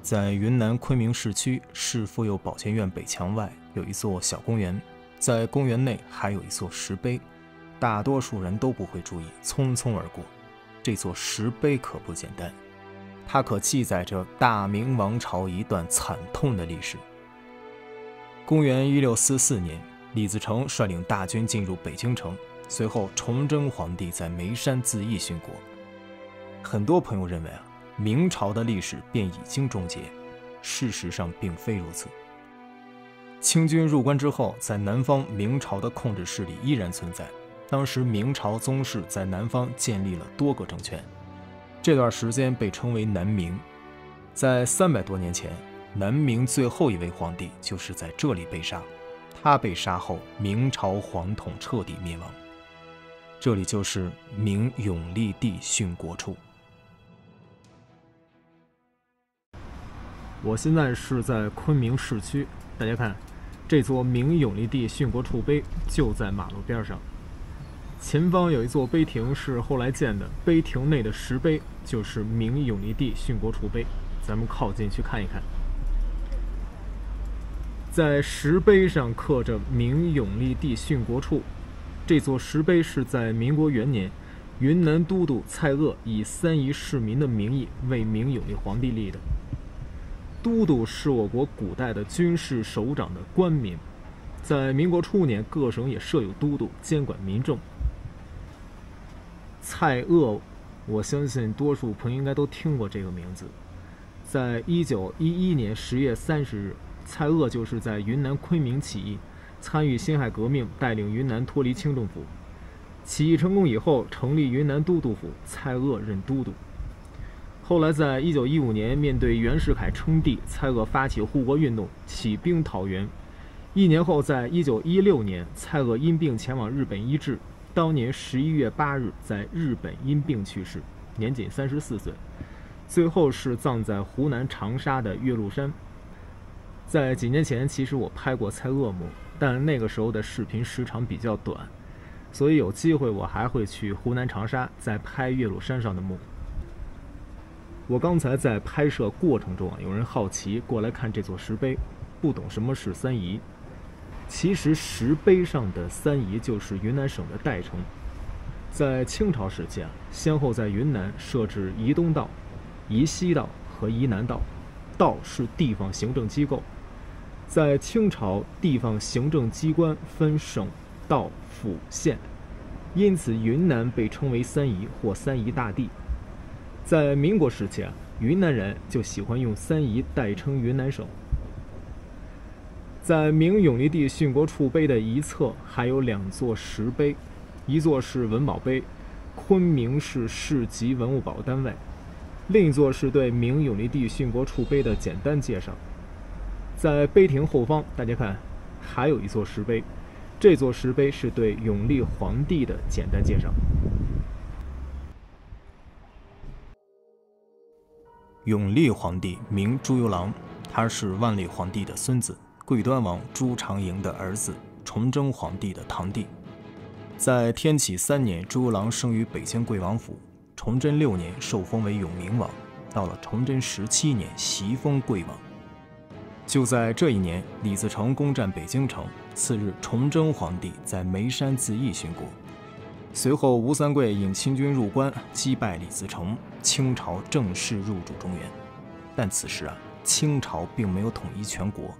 在云南昆明市区市妇幼保健院北墙外有一座小公园，在公园内还有一座石碑，大多数人都不会注意，匆匆而过。这座石碑可不简单，它可记载着大明王朝一段惨痛的历史。公元一六四四年，李自成率领大军进入北京城，随后崇祯皇帝在眉山自缢殉国。很多朋友认为啊。明朝的历史便已经终结，事实上并非如此。清军入关之后，在南方明朝的控制势力依然存在。当时明朝宗室在南方建立了多个政权，这段时间被称为南明。在三百多年前，南明最后一位皇帝就是在这里被杀。他被杀后，明朝皇统彻底灭亡。这里就是明永历帝殉国处。我现在是在昆明市区，大家看，这座明永历帝殉国处碑就在马路边上。前方有一座碑亭，是后来建的，碑亭内的石碑就是明永历帝殉国处碑。咱们靠近去看一看，在石碑上刻着“明永历帝殉国处”。这座石碑是在民国元年，云南都督蔡锷以三夷市民的名义为明永历皇帝立的。都督是我国古代的军事首长的官名，在民国初年，各省也设有都督监管民政。蔡锷，我相信多数朋友应该都听过这个名字。在一九一一年十月三十日，蔡锷就是在云南昆明起义，参与辛亥革命，带领云南脱离清政府。起义成功以后，成立云南都督府，蔡锷任都督。后来，在一九一五年，面对袁世凯称帝，蔡锷发起护国运动，起兵讨袁。一年后，在一九一六年，蔡锷因病前往日本医治，当年十一月八日在日本因病去世，年仅三十四岁。最后是葬在湖南长沙的岳麓山。在几年前，其实我拍过蔡锷墓，但那个时候的视频时长比较短，所以有机会我还会去湖南长沙再拍岳麓山上的墓。我刚才在拍摄过程中啊，有人好奇过来看这座石碑，不懂什么是三夷。其实石碑上的三夷就是云南省的代称。在清朝时期啊，先后在云南设置宜东道、宜西道和宜南道，道是地方行政机构。在清朝，地方行政机关分省、道、府、县，因此云南被称为三夷或三夷大地。在民国时期啊，云南人就喜欢用三夷代称云南省。在明永历帝殉国处碑的一侧还有两座石碑，一座是文保碑，昆明市市级文物保护单位；另一座是对明永历帝殉国处碑的简单介绍。在碑亭后方，大家看，还有一座石碑，这座石碑是对永历皇帝的简单介绍。永历皇帝名朱由榔，他是万历皇帝的孙子，贵端王朱常营的儿子，崇祯皇帝的堂弟。在天启三年，朱由榔生于北京贵王府。崇祯六年受封为永明王，到了崇祯十七年袭封贵王。就在这一年，李自成攻占北京城，次日，崇祯皇帝在眉山自缢殉国。随后，吴三桂引清军入关，击败李自成，清朝正式入主中原。但此时啊，清朝并没有统一全国，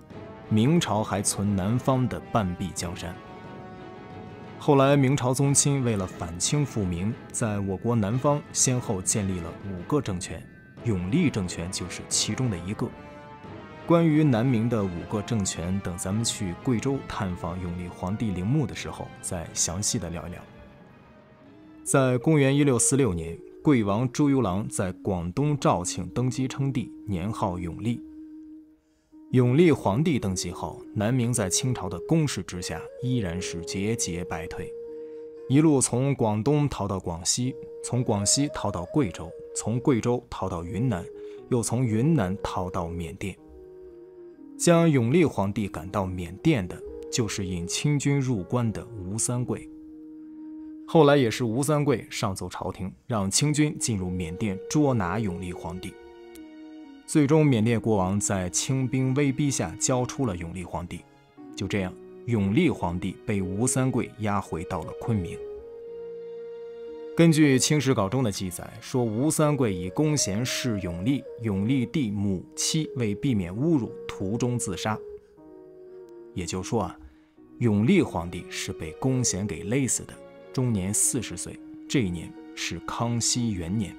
明朝还存南方的半壁江山。后来，明朝宗亲为了反清复明，在我国南方先后建立了五个政权，永历政权就是其中的一个。关于南明的五个政权，等咱们去贵州探访永历皇帝陵墓的时候，再详细的聊一聊。在公元一六四六年，贵王朱由榔在广东肇庆登基称帝，年号永历。永历皇帝登基后，南明在清朝的攻势之下，依然是节节败退，一路从广东逃到广西，从广西逃到贵州，从贵州逃到云南，又从云南逃到缅甸。将永历皇帝赶到缅甸的，就是引清军入关的吴三桂。后来也是吴三桂上奏朝廷，让清军进入缅甸捉拿永历皇帝。最终，缅甸国王在清兵威逼下交出了永历皇帝。就这样，永历皇帝被吴三桂押回到了昆明。根据《清史稿》中的记载，说吴三桂以弓弦示永历，永历帝母妻为避免侮辱，途中自杀。也就说啊，永历皇帝是被弓弦给勒死的，终年四十岁。这一年是康熙元年。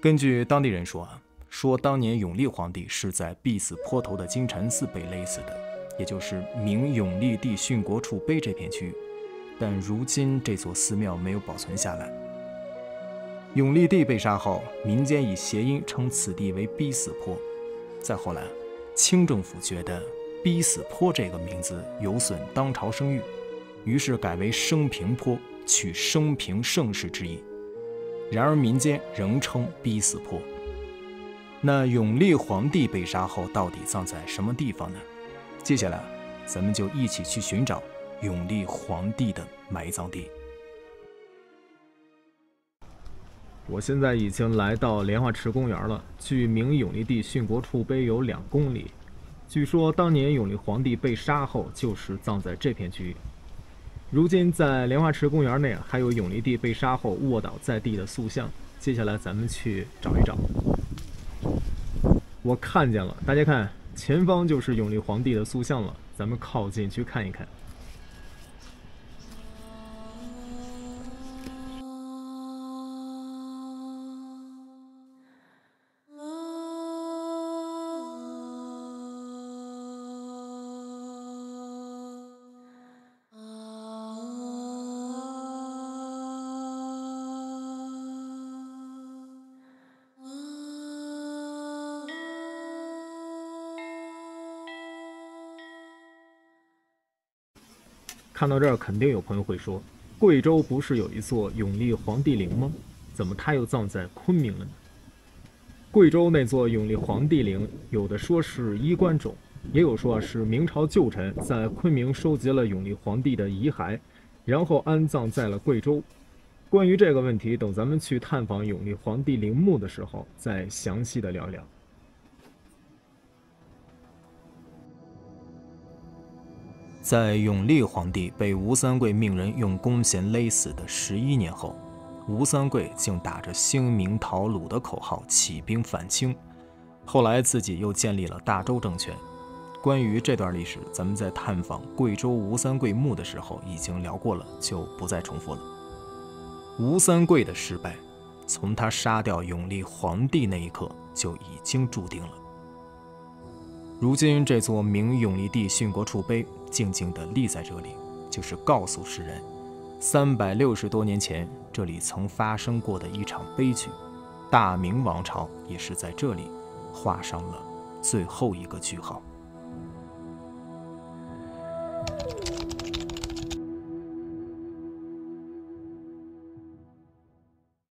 根据当地人说啊。说当年永历皇帝是在必死坡头的金蝉寺被勒死的，也就是明永历帝殉国处碑这片区域。但如今这座寺庙没有保存下来。永历帝被杀后，民间以谐音称此地为逼死坡。再后来，清政府觉得逼死坡这个名字有损当朝声誉，于是改为升平坡，取升平盛世之意。然而民间仍称逼死坡。那永历皇帝被杀后，到底葬在什么地方呢？接下来，咱们就一起去寻找永历皇帝的埋葬地。我现在已经来到莲花池公园了，距明永历帝殉国处碑有两公里。据说当年永历皇帝被杀后，就是葬在这片区域。如今在莲花池公园内，还有永历帝被杀后卧倒在地的塑像。接下来，咱们去找一找。我看见了，大家看，前方就是永历皇帝的塑像了，咱们靠近去看一看。看到这儿，肯定有朋友会说，贵州不是有一座永历皇帝陵吗？怎么他又葬在昆明了呢？贵州那座永历皇帝陵，有的说是衣冠冢，也有说是明朝旧臣在昆明收集了永历皇帝的遗骸，然后安葬在了贵州。关于这个问题，等咱们去探访永历皇帝陵墓的时候，再详细的聊聊。在永历皇帝被吴三桂命人用弓弦勒死的十一年后，吴三桂竟打着兴明讨鲁的口号起兵反清，后来自己又建立了大周政权。关于这段历史，咱们在探访贵州吴三桂墓的时候已经聊过了，就不再重复了。吴三桂的失败，从他杀掉永历皇帝那一刻就已经注定了。如今这座明永历帝殉国处碑静静地立在这里，就是告诉世人，三百六十多年前这里曾发生过的一场悲剧，大明王朝也是在这里画上了最后一个句号。